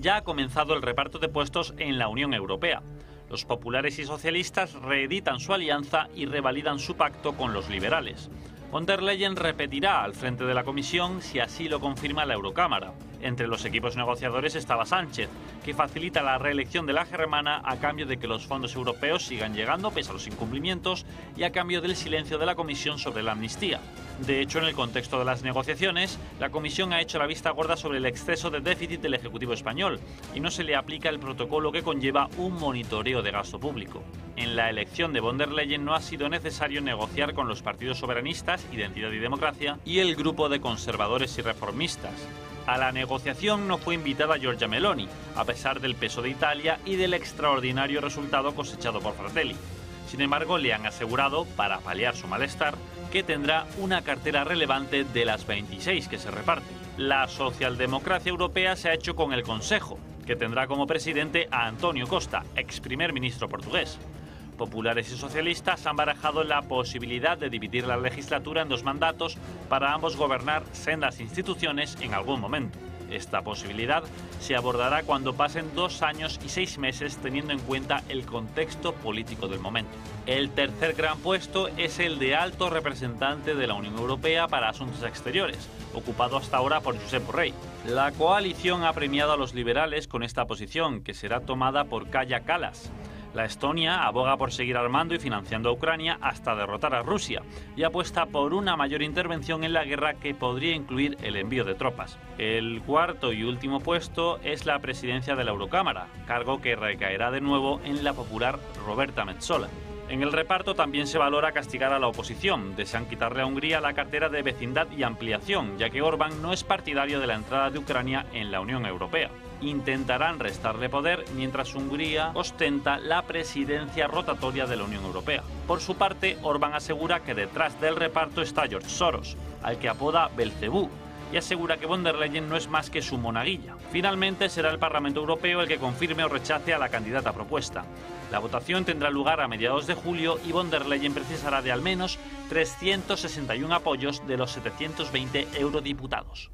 ya ha comenzado el reparto de puestos en la Unión Europea. Los populares y socialistas reeditan su alianza y revalidan su pacto con los liberales. Von der Leyen repetirá al frente de la comisión si así lo confirma la Eurocámara. Entre los equipos negociadores estaba Sánchez, que facilita la reelección de la germana a cambio de que los fondos europeos sigan llegando pese a los incumplimientos y a cambio del silencio de la Comisión sobre la amnistía. De hecho, en el contexto de las negociaciones, la Comisión ha hecho la vista gorda sobre el exceso de déficit del Ejecutivo español y no se le aplica el protocolo que conlleva un monitoreo de gasto público. En la elección de von der Leyen no ha sido necesario negociar con los partidos soberanistas, Identidad y Democracia y el grupo de conservadores y reformistas. A la negociación no fue invitada Giorgia Meloni, a pesar del peso de Italia y del extraordinario resultado cosechado por Fratelli. Sin embargo, le han asegurado, para paliar su malestar, que tendrá una cartera relevante de las 26 que se reparten. La socialdemocracia europea se ha hecho con el Consejo, que tendrá como presidente a Antonio Costa, ex primer ministro portugués. Populares y socialistas han barajado la posibilidad de dividir la legislatura en dos mandatos para ambos gobernar sendas instituciones en algún momento. Esta posibilidad se abordará cuando pasen dos años y seis meses teniendo en cuenta el contexto político del momento. El tercer gran puesto es el de alto representante de la Unión Europea para Asuntos Exteriores, ocupado hasta ahora por Josep Borrell. La coalición ha premiado a los liberales con esta posición, que será tomada por Kaya Kalas. La Estonia aboga por seguir armando y financiando a Ucrania hasta derrotar a Rusia y apuesta por una mayor intervención en la guerra que podría incluir el envío de tropas. El cuarto y último puesto es la presidencia de la Eurocámara, cargo que recaerá de nuevo en la popular Roberta Metsola. En el reparto también se valora castigar a la oposición. Desean quitarle a Hungría la cartera de vecindad y ampliación, ya que Orbán no es partidario de la entrada de Ucrania en la Unión Europea. Intentarán restarle poder mientras Hungría ostenta la presidencia rotatoria de la Unión Europea. Por su parte, Orbán asegura que detrás del reparto está George Soros, al que apoda Belcebú, y asegura que von der Leyen no es más que su monaguilla. Finalmente será el Parlamento Europeo el que confirme o rechace a la candidata propuesta. La votación tendrá lugar a mediados de julio y von der Leyen precisará de al menos 361 apoyos de los 720 eurodiputados.